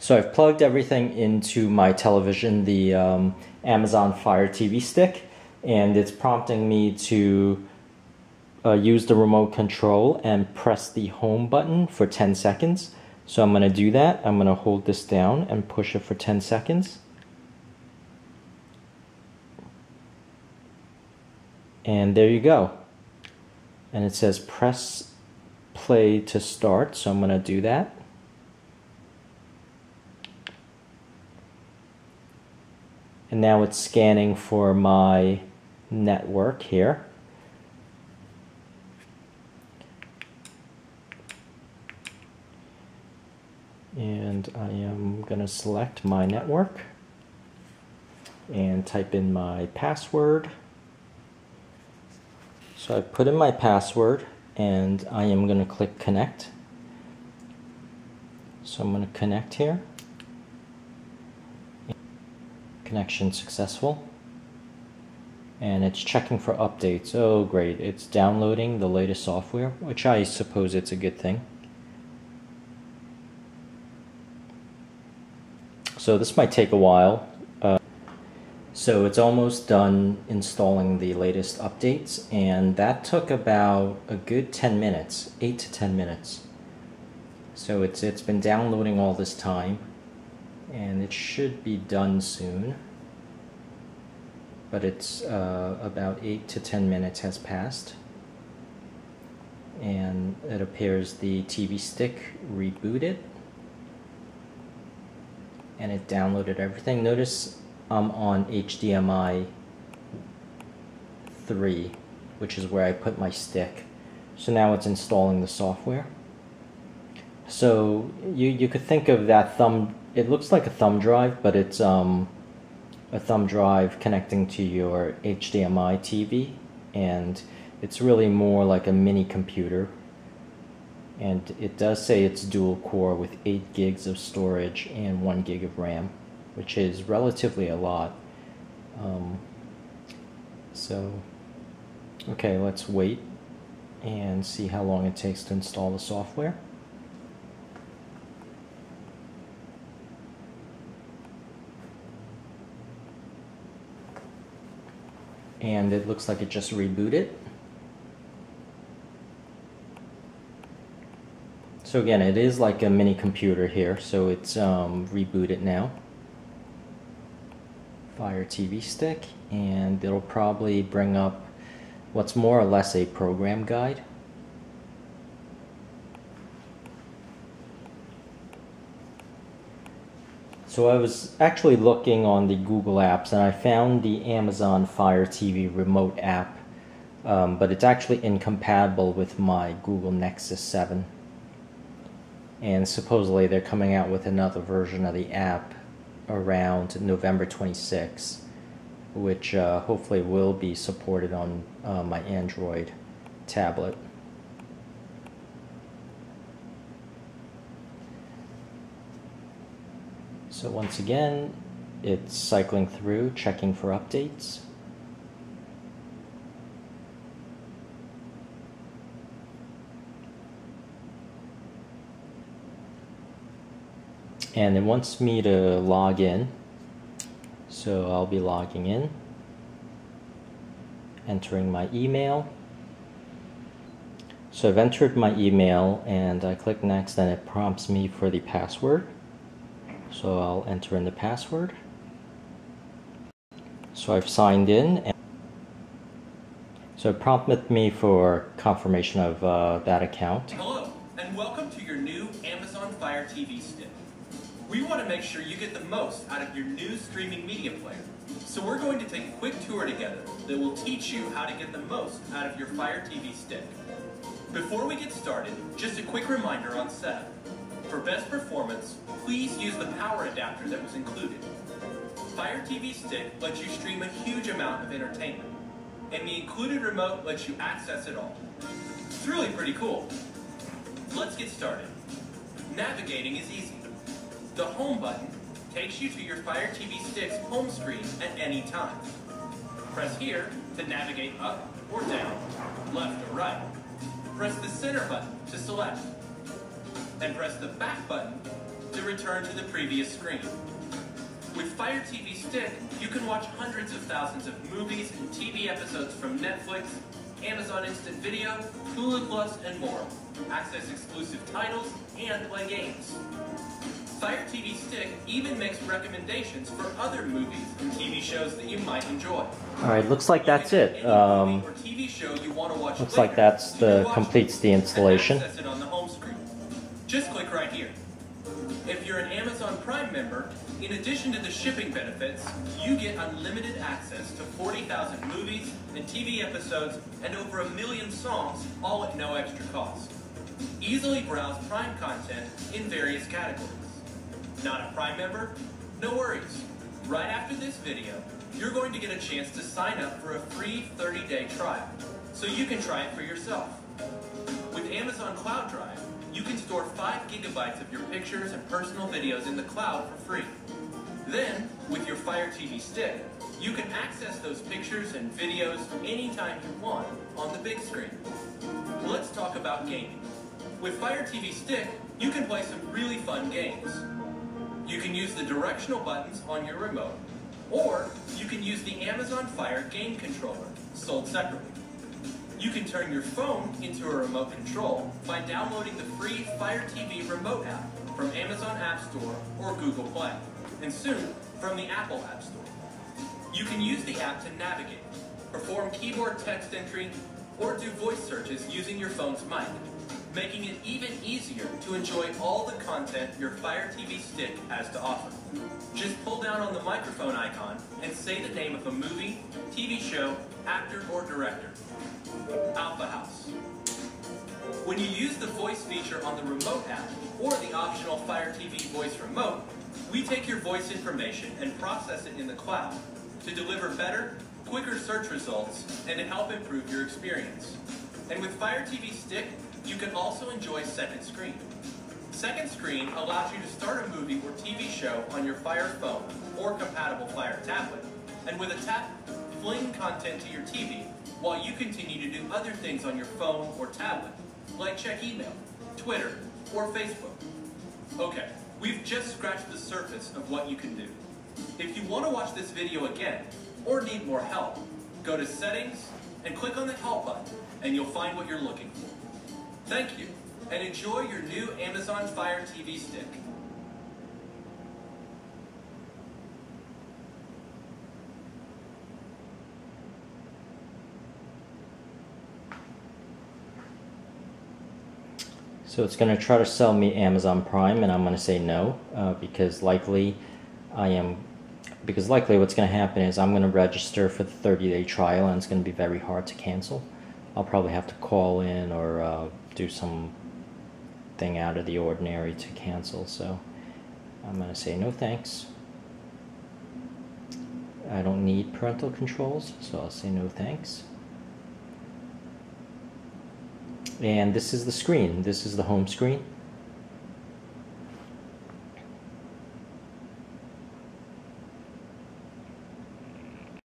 So I've plugged everything into my television, the um, Amazon Fire TV stick, and it's prompting me to uh, use the remote control and press the home button for 10 seconds. So I'm going to do that. I'm going to hold this down and push it for 10 seconds. And there you go. And it says press play to start. So I'm going to do that. And now it's scanning for my network here. And I am going to select my network and type in my password. So I put in my password and I am going to click connect. So I'm going to connect here. Connection successful. And it's checking for updates. Oh great, it's downloading the latest software, which I suppose it's a good thing. So this might take a while. Uh, so it's almost done installing the latest updates and that took about a good 10 minutes, 8 to 10 minutes. So it's it's been downloading all this time and it should be done soon. But it's uh, about 8 to 10 minutes has passed. And it appears the TV stick rebooted. And it downloaded everything. Notice I'm on HDMI 3 which is where I put my stick. So now it's installing the software. So you, you could think of that thumb it looks like a thumb drive, but it's um, a thumb drive connecting to your HDMI TV, and it's really more like a mini computer. And it does say it's dual core with 8 gigs of storage and 1 gig of RAM, which is relatively a lot. Um, so, okay, let's wait and see how long it takes to install the software. And it looks like it just rebooted. So again, it is like a mini computer here, so it's um, rebooted now. Fire TV stick, and it'll probably bring up what's more or less a program guide. So I was actually looking on the Google Apps and I found the Amazon Fire TV remote app, um, but it's actually incompatible with my Google Nexus 7. And supposedly they're coming out with another version of the app around November 26, which uh, hopefully will be supported on uh, my Android tablet. So once again, it's cycling through, checking for updates. And it wants me to log in. So I'll be logging in, entering my email. So I've entered my email and I click next and it prompts me for the password. So I'll enter in the password. So I've signed in. And so it prompted me for confirmation of uh, that account. Hello, and welcome to your new Amazon Fire TV stick. We want to make sure you get the most out of your new streaming media player. So we're going to take a quick tour together that will teach you how to get the most out of your Fire TV stick. Before we get started, just a quick reminder on setup. For best performance, please use the power adapter that was included. Fire TV Stick lets you stream a huge amount of entertainment, and the included remote lets you access it all. It's really pretty cool. Let's get started. Navigating is easy. The home button takes you to your Fire TV Stick's home screen at any time. Press here to navigate up or down, left or right. Press the center button to select and press the back button to return to the previous screen. With Fire TV Stick, you can watch hundreds of thousands of movies and TV episodes from Netflix, Amazon Instant Video, Hulu Plus, and more. Access exclusive titles and play games. Fire TV Stick even makes recommendations for other movies and TV shows that you might enjoy. All right, looks like that's it. Um, looks like that's the completes the installation. In addition to the shipping benefits, you get unlimited access to 40,000 movies and TV episodes and over a million songs, all at no extra cost. Easily browse Prime content in various categories. Not a Prime member? No worries. Right after this video, you're going to get a chance to sign up for a free 30-day trial, so you can try it for yourself. With Amazon Cloud Drive, you can store 5 gigabytes of your pictures and personal videos in the cloud for free. Then, with your Fire TV stick, you can access those pictures and videos anytime you want on the big screen. Let's talk about gaming. With Fire TV Stick, you can play some really fun games. You can use the directional buttons on your remote, or you can use the Amazon Fire game controller, sold separately. You can turn your phone into a remote control by downloading the free Fire TV remote app from Amazon App Store or Google Play, and soon from the Apple App Store. You can use the app to navigate, perform keyboard text entry, or do voice searches using your phone's mic making it even easier to enjoy all the content your Fire TV stick has to offer. Just pull down on the microphone icon and say the name of a movie, TV show, actor, or director. Alpha House. When you use the voice feature on the remote app or the optional Fire TV voice remote, we take your voice information and process it in the cloud to deliver better, quicker search results and to help improve your experience. And with Fire TV Stick, you can also enjoy Second Screen. Second Screen allows you to start a movie or TV show on your Fire phone or compatible Fire tablet, and with a tap, fling content to your TV while you continue to do other things on your phone or tablet, like check email, Twitter, or Facebook. Okay, we've just scratched the surface of what you can do. If you want to watch this video again, or need more help, go to Settings and click on the Help button, and you'll find what you're looking for. Thank you, and enjoy your new Amazon Fire TV stick. So it's going to try to sell me Amazon Prime, and I'm going to say no, uh, because likely I am, because likely what's going to happen is I'm going to register for the 30-day trial, and it's going to be very hard to cancel. I'll probably have to call in or uh, do some thing out of the ordinary to cancel. So I'm going to say no thanks. I don't need parental controls, so I'll say no thanks. And this is the screen. This is the home screen.